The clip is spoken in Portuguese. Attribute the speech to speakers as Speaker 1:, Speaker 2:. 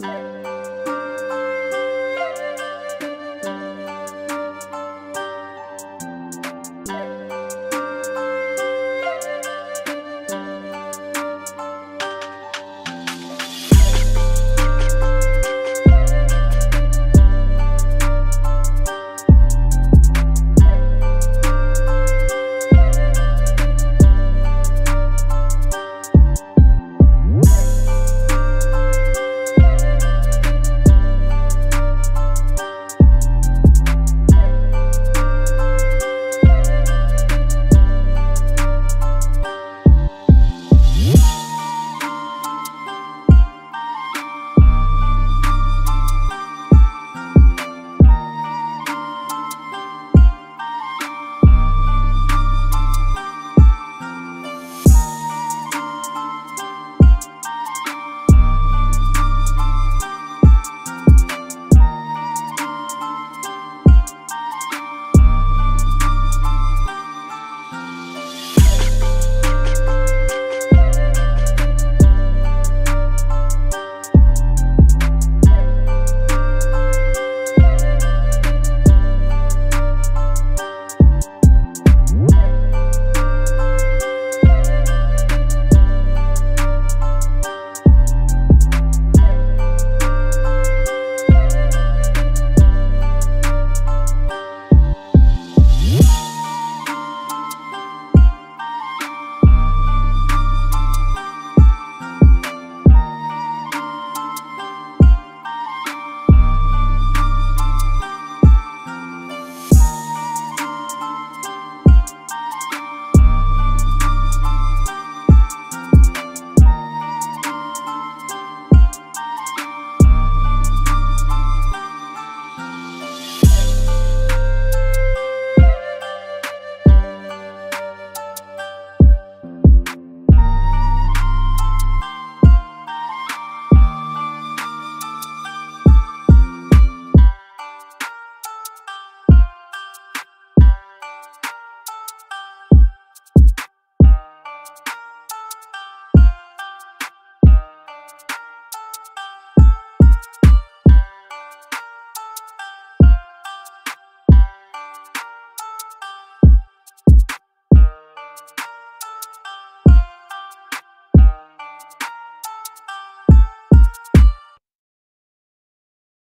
Speaker 1: Música